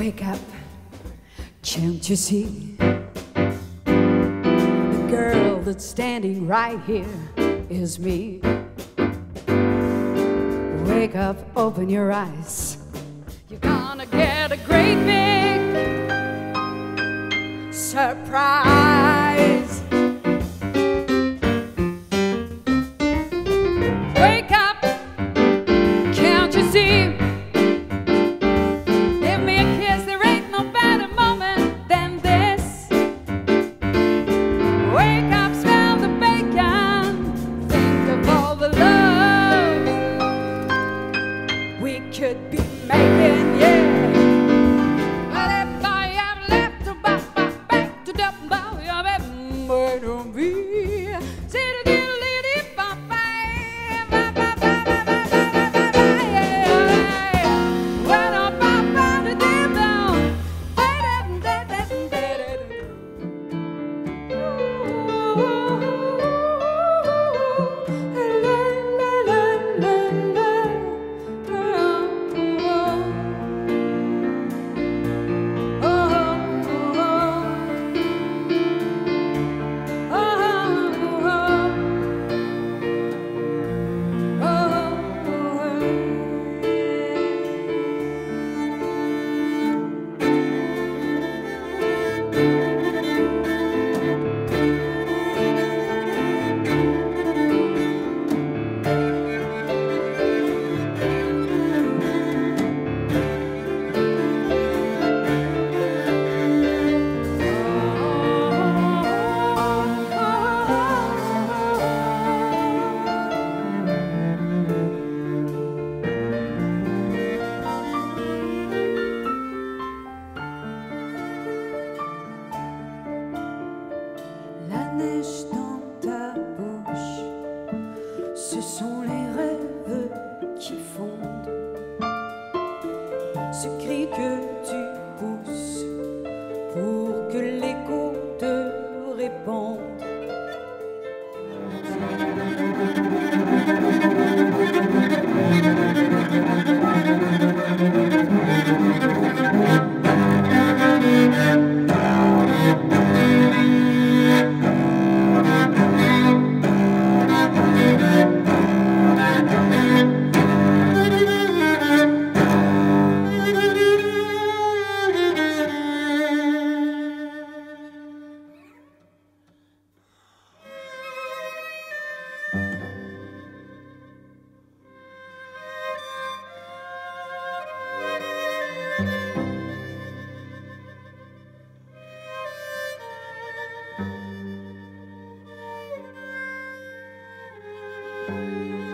Wake up, can't you see? The girl that's standing right here is me. Wake up, open your eyes. You're gonna get a great big surprise. Wake up, ce sont les rêves qui fondent. Ce cri que tu pousses pour que l'écho te répande. thank you